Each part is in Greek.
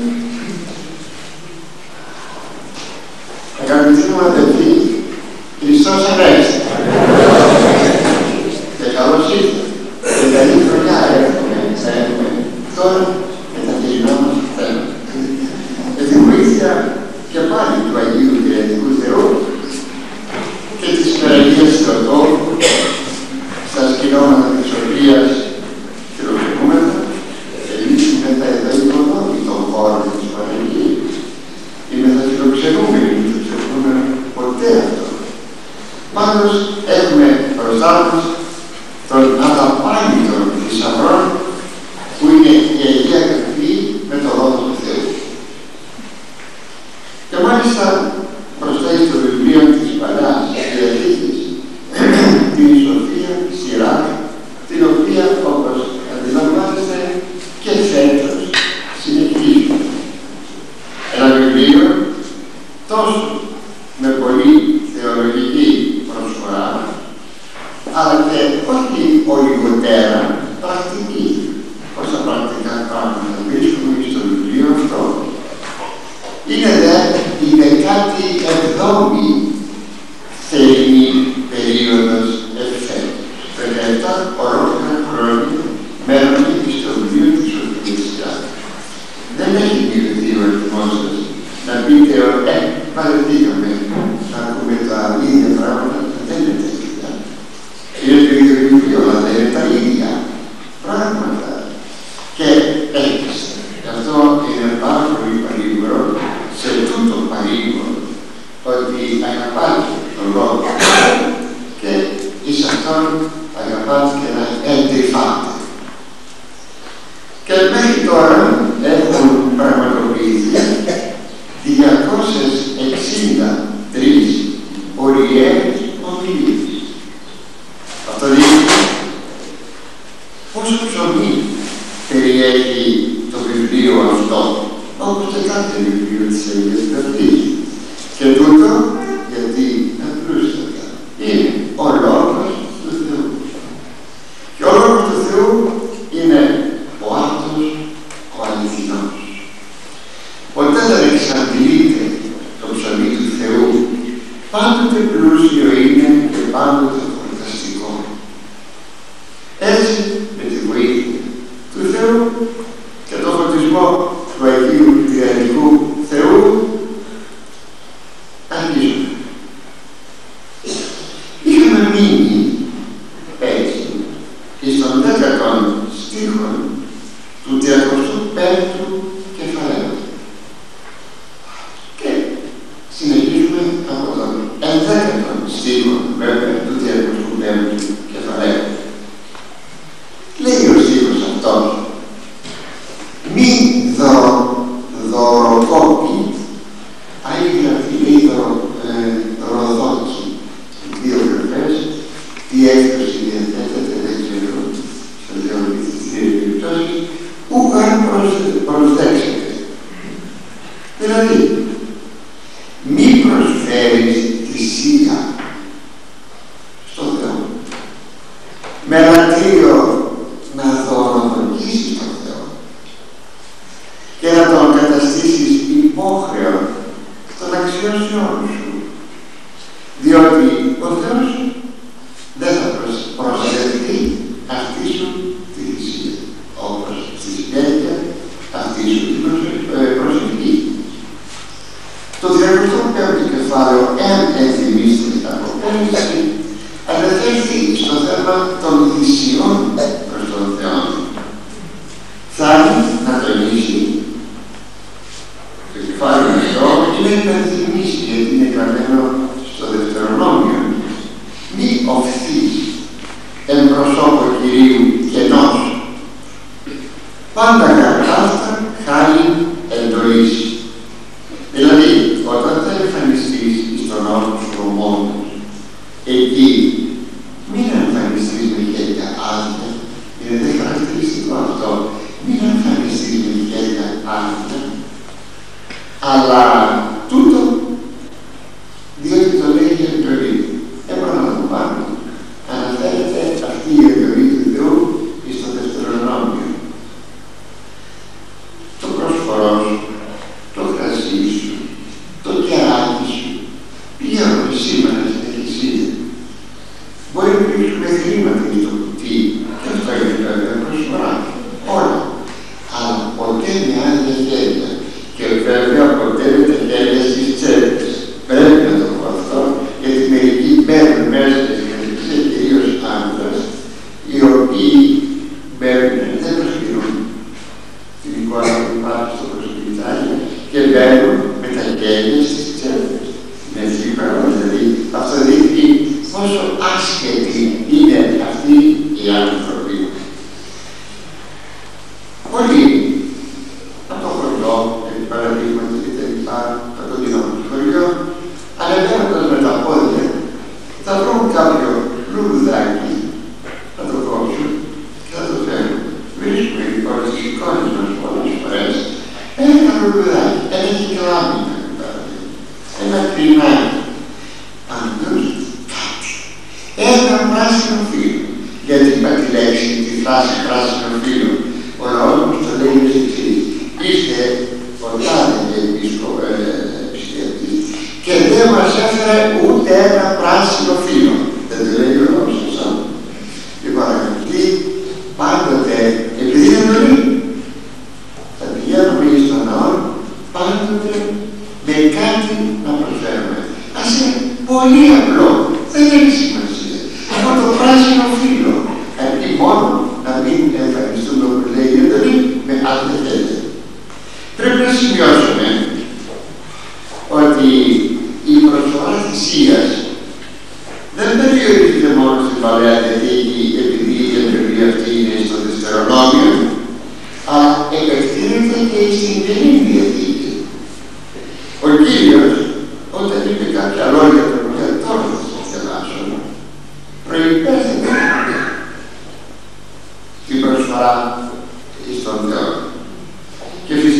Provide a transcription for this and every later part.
Αγαπητοί grande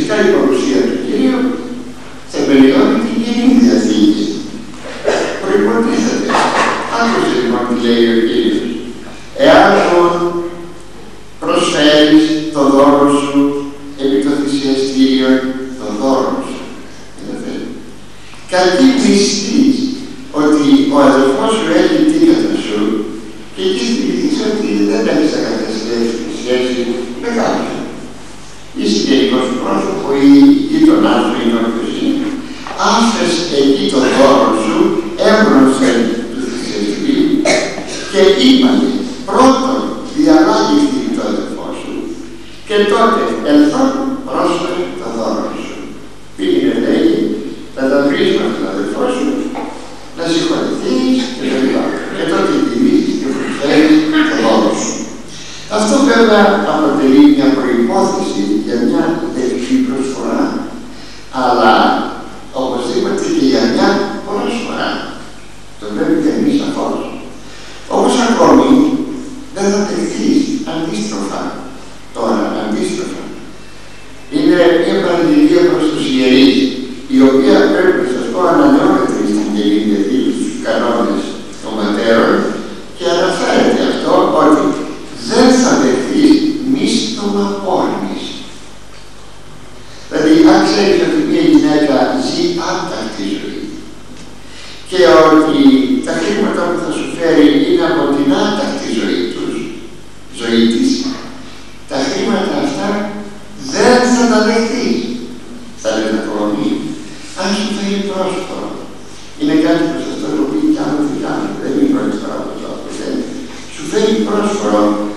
Και φυσικά η παρουσία different from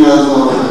emails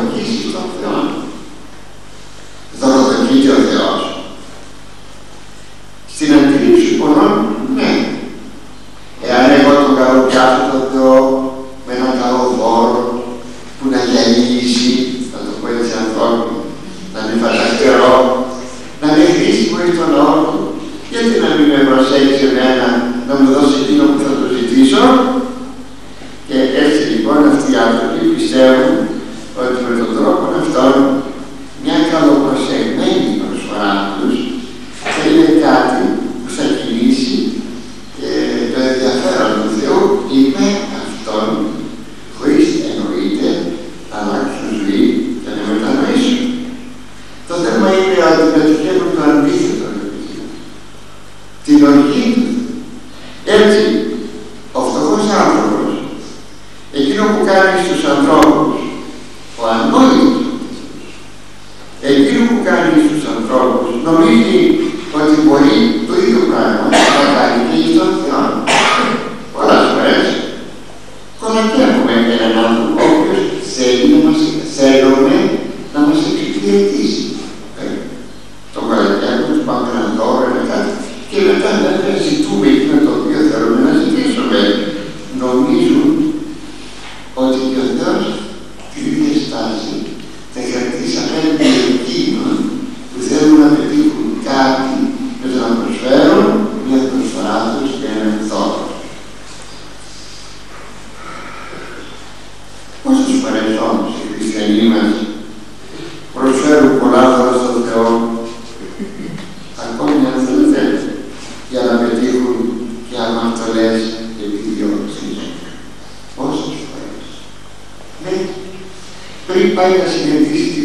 φορές επιδιώξεις. Πόσες φορές. Ναι. Πριν πάει να συνεχίσει τη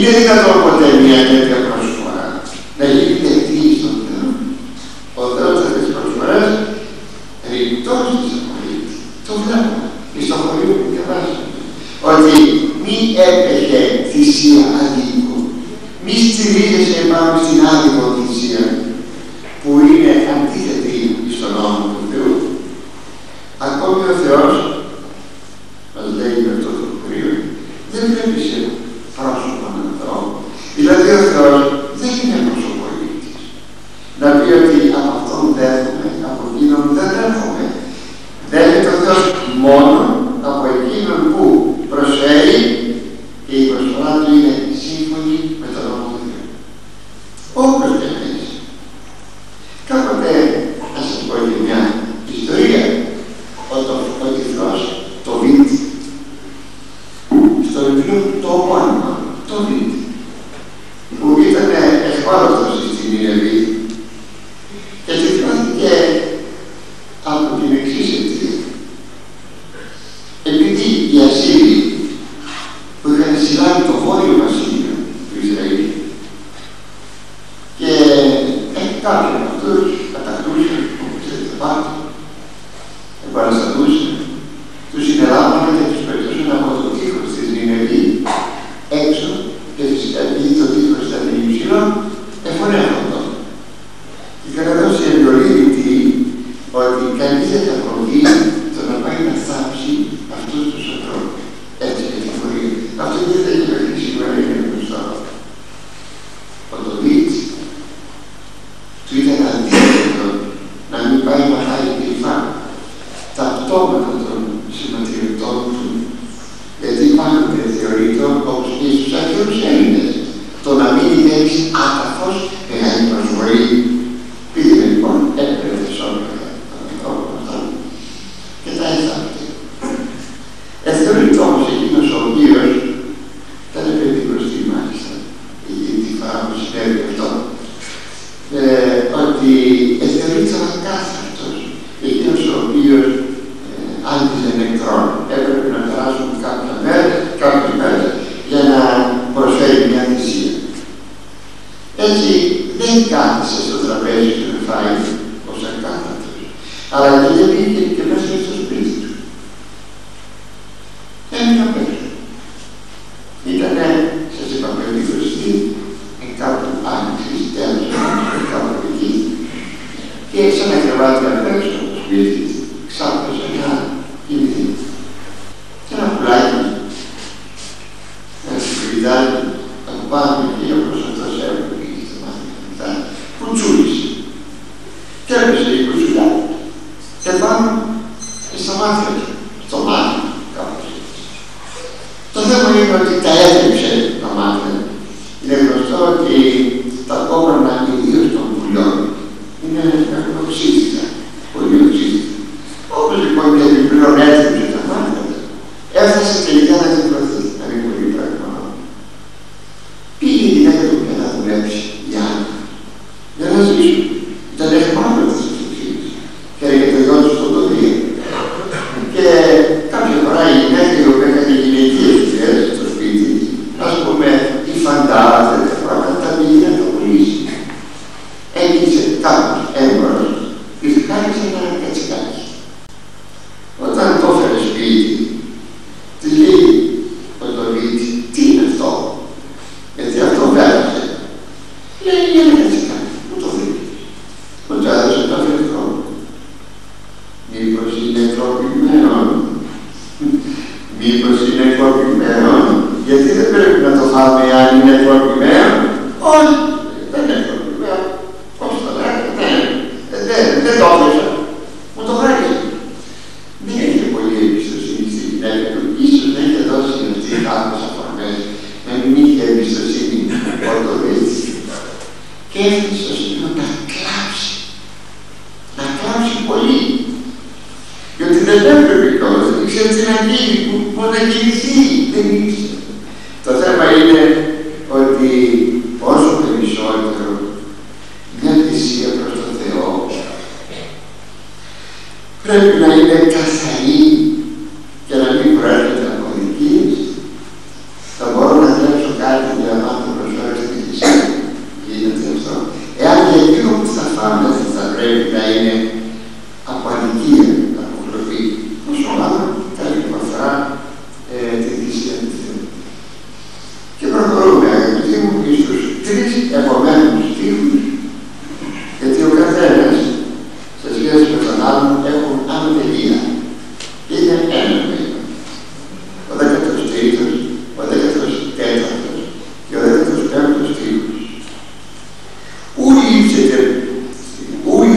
Ileri kadar ormanda bir yerde.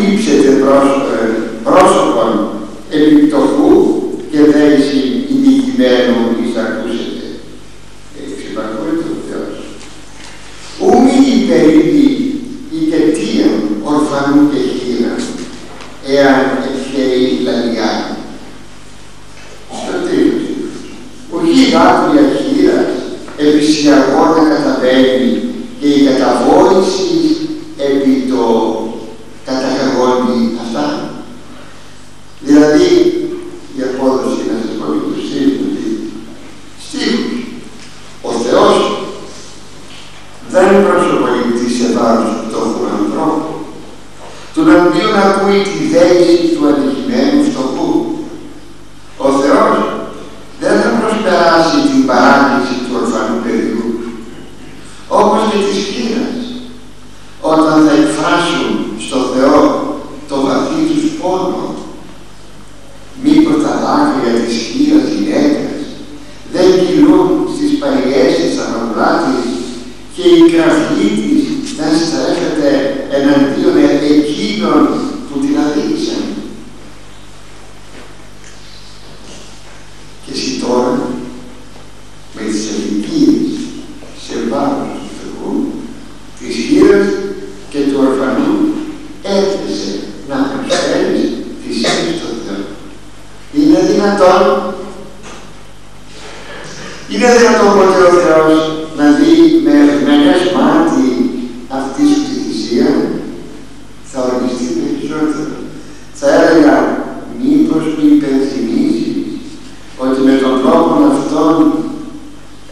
Filipsie, proszę, e, proszę Pani,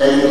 and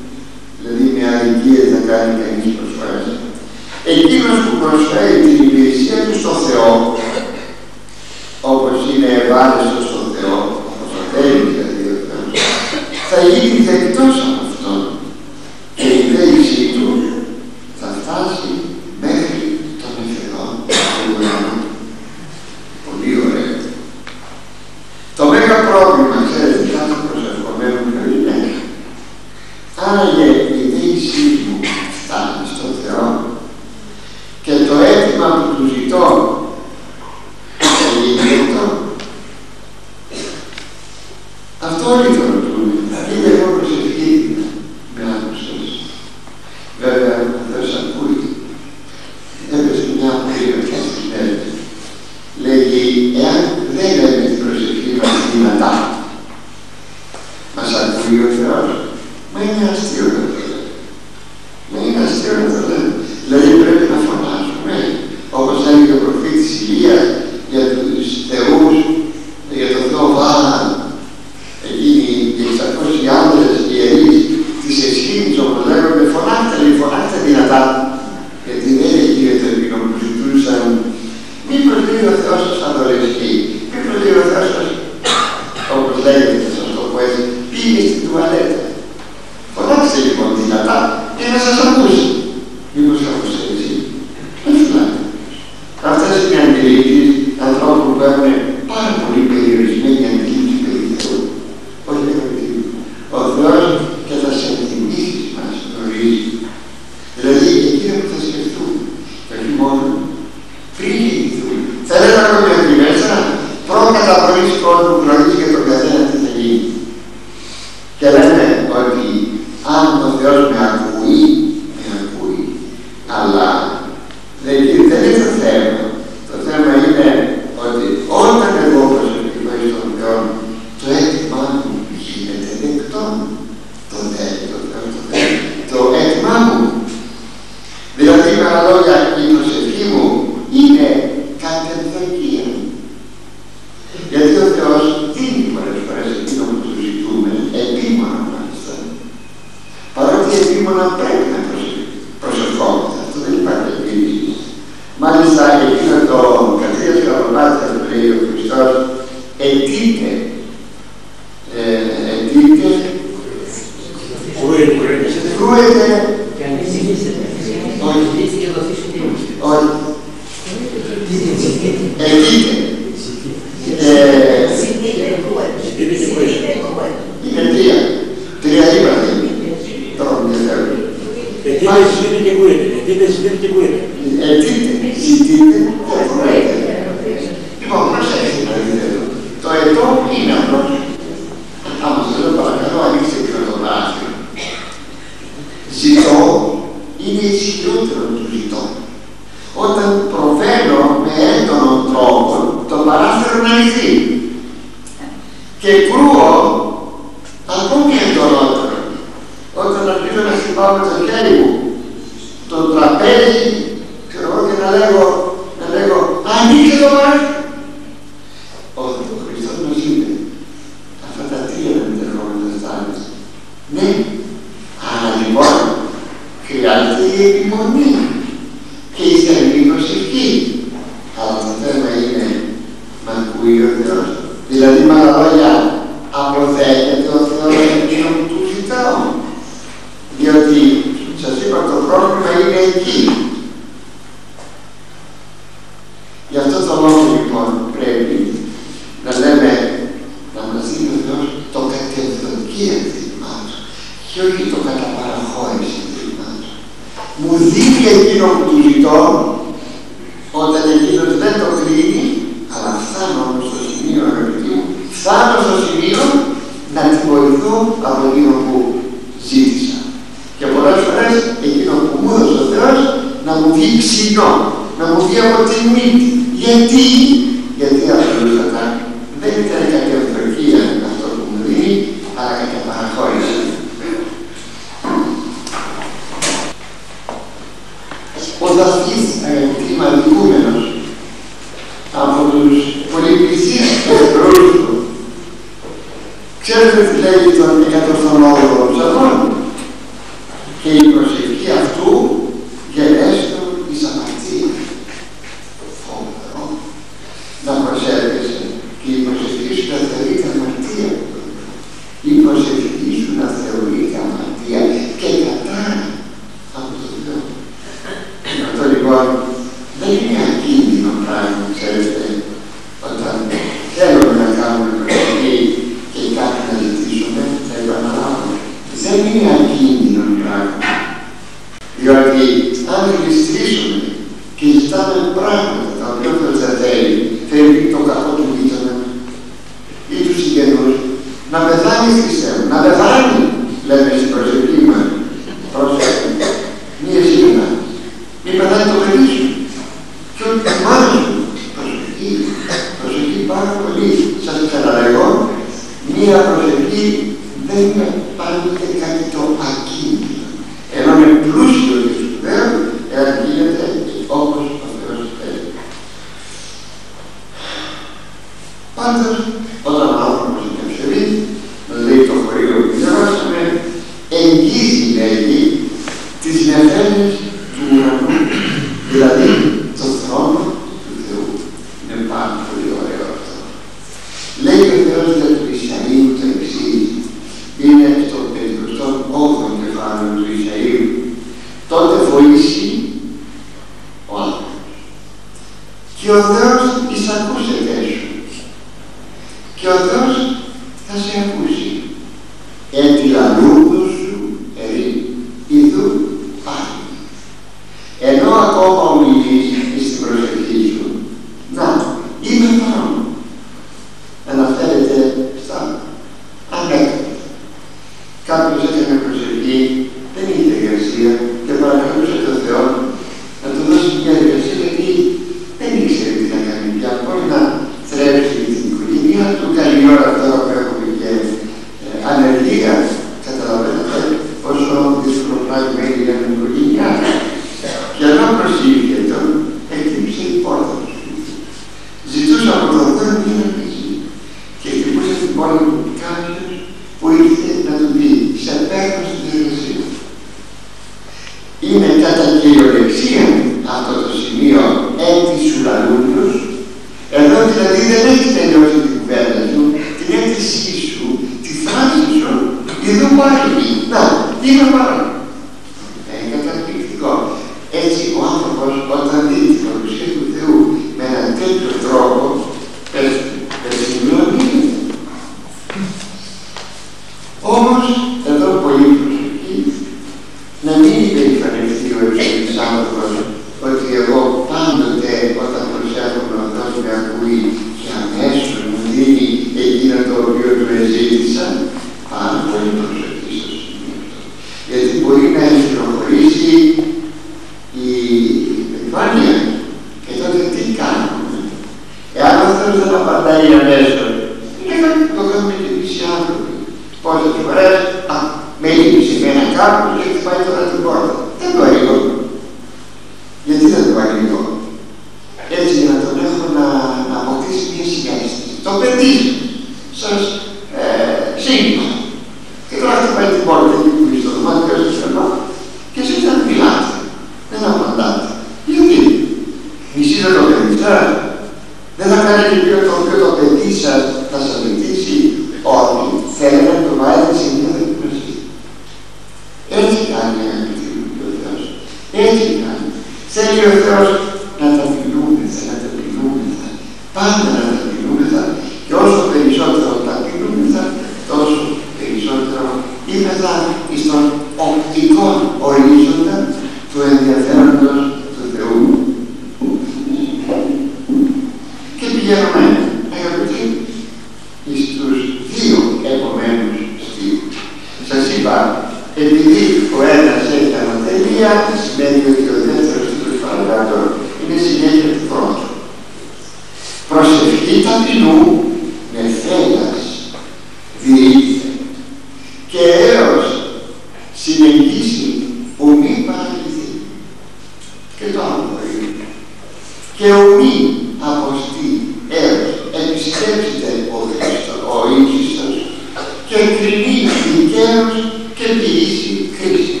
κριτής δικαίως και ποιήση χρήση.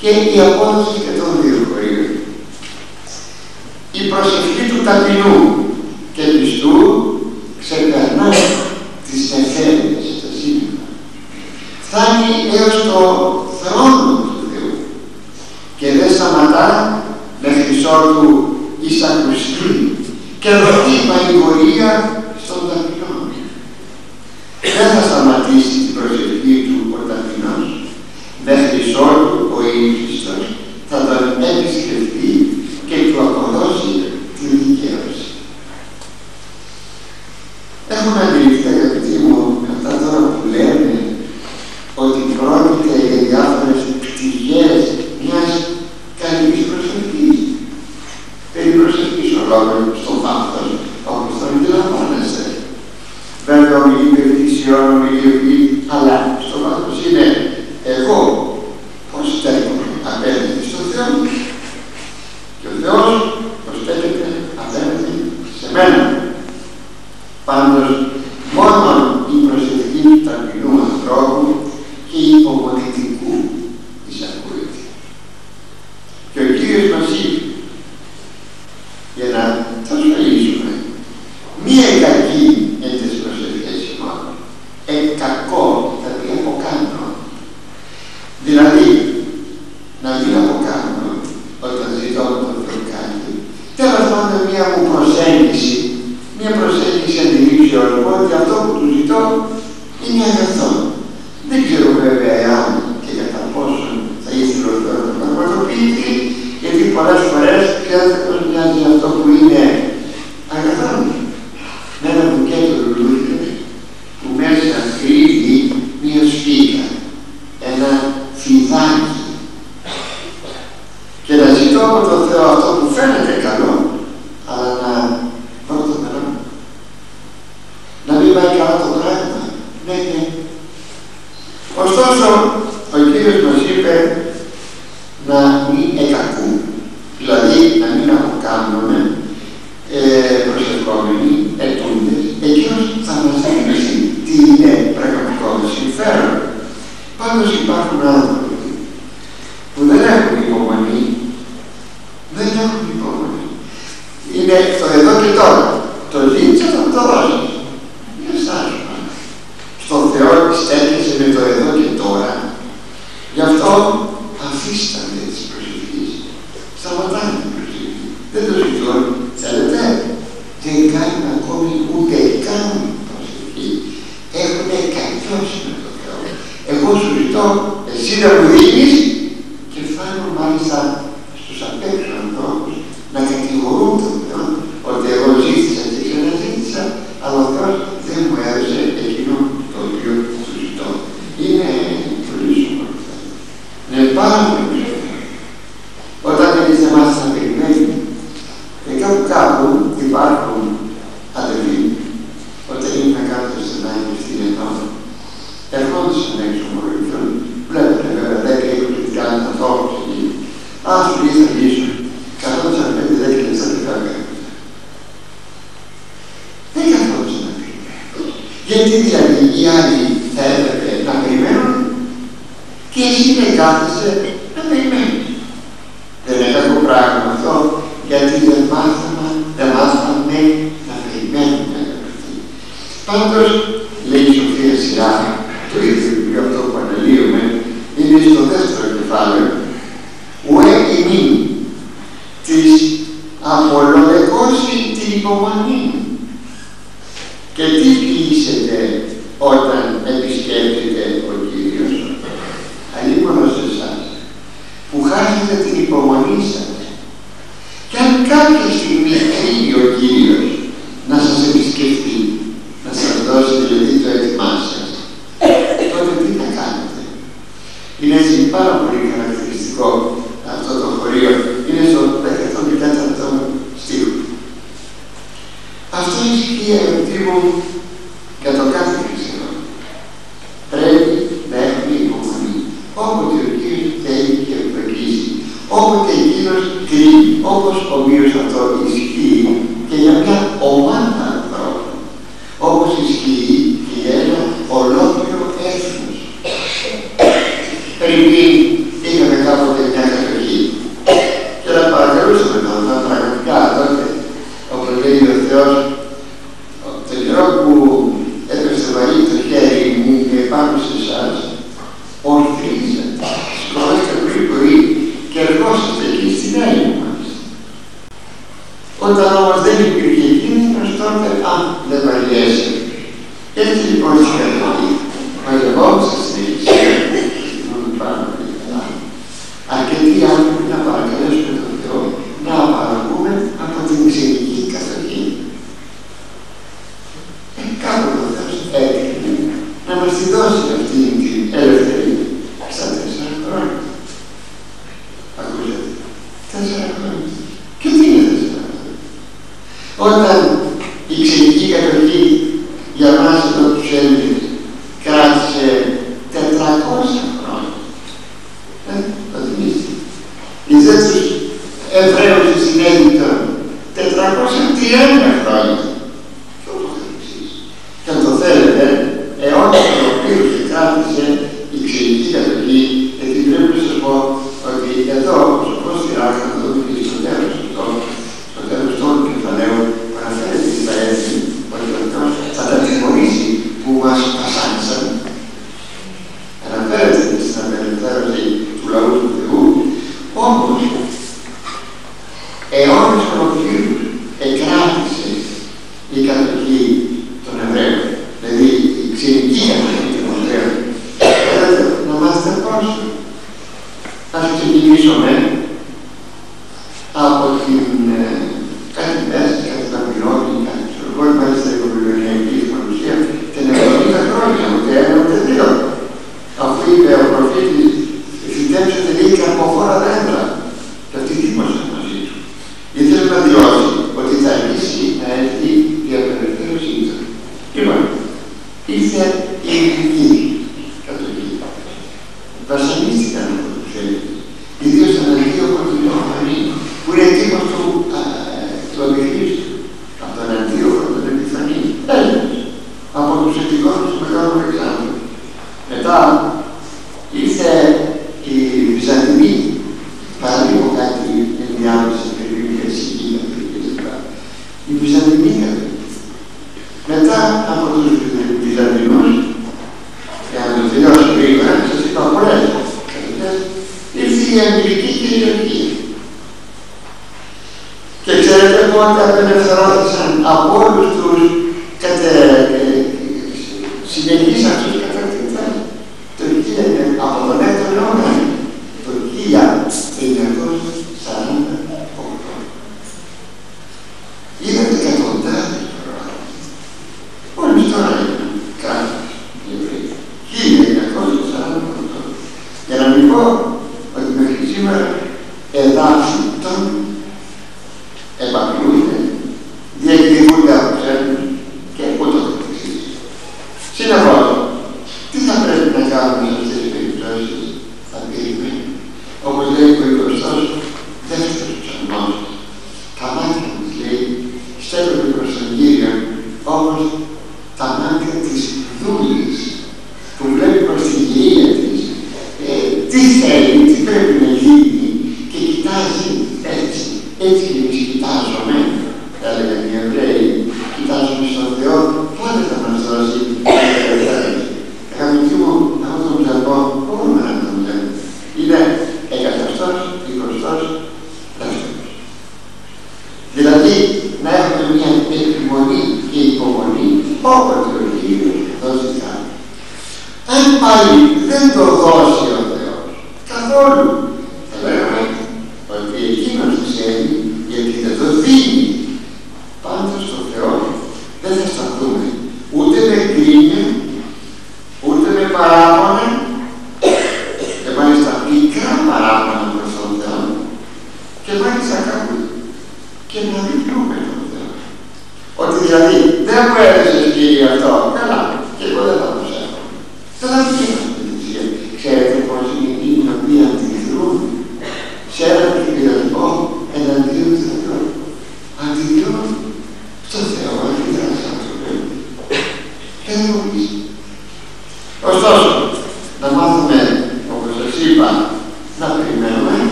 Και η απόδοση και των δύο χωρίων. Η προσευχή του ταπεινού και πιστού ξεπερνά τις ευθύνες τα σύμφωνα. Φτάνει έως το θρόνο του Θεού και δεν σταματά μέχρι ότου εισακουστεί και ρωτή παρηγορία και εσύ δεν κάθεσαι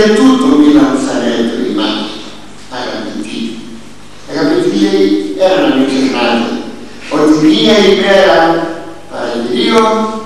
del tutto Milan Sarè prima era PT. La PT era necessaria. Oggi via era para di Dio,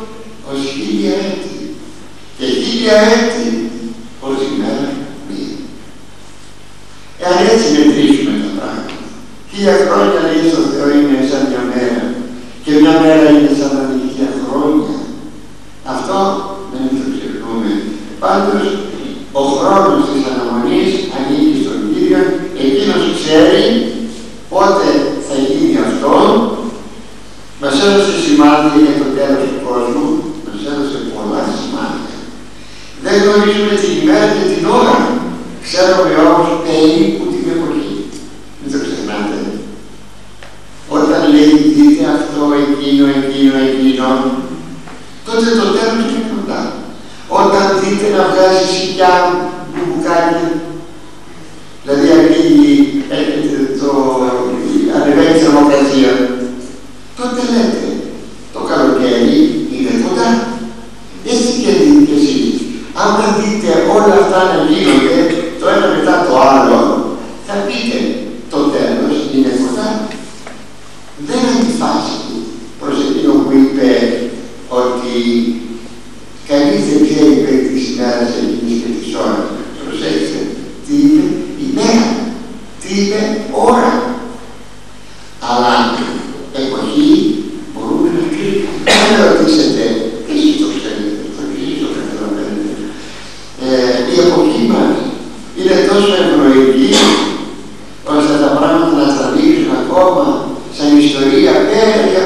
Roma, San Vistoria, per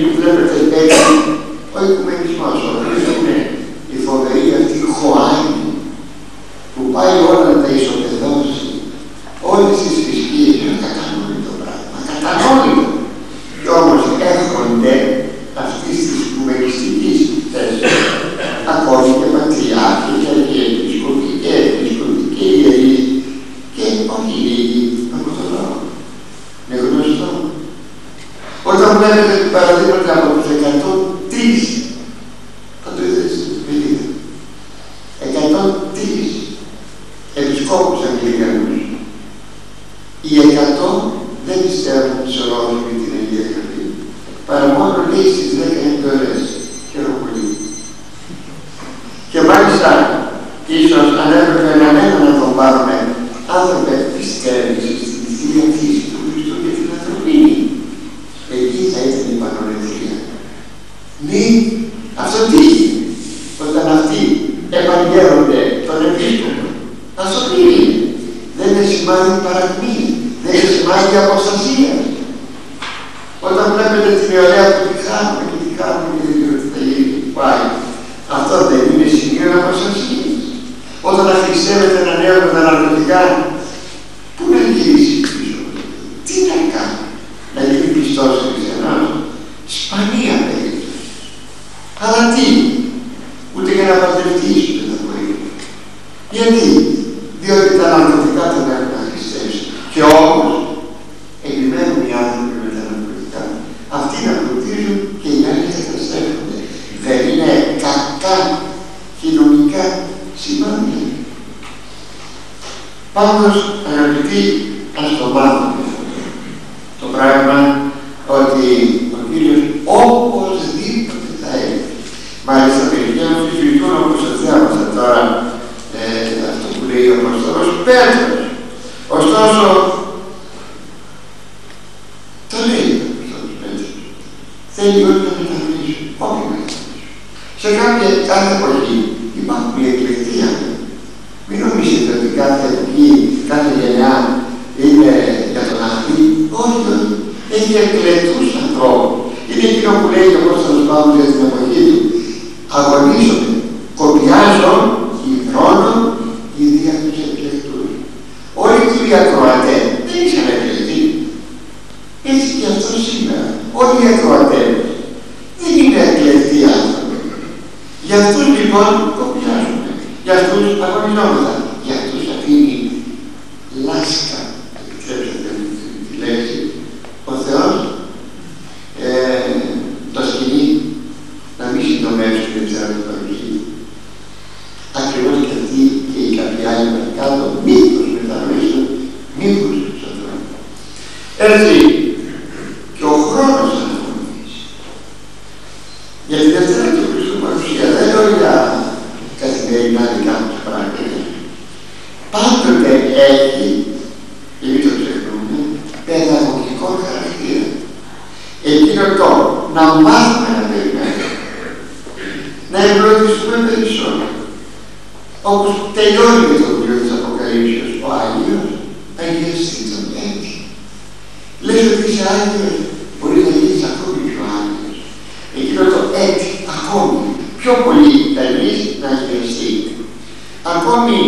You've never seen Levetek 1, Ajkumenki második. Πάντως, αγαπητοί, ας το μάθουμε. Το πράγμα πιο πολύ κανείς να στεριστεί. Ακόμη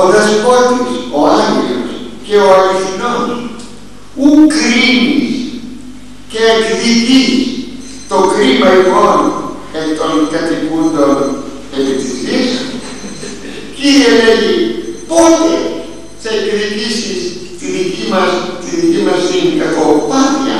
ο δεσπότης, ο άγγελος και ο αληθινός ου κρίνεις και εκδικείς το κρίμα ημών εκ των κατοικούντων επί. Κύριε λέγει, πότε θα εκδικήσεις τη δική μας, τη δική μας την κακοπάθεια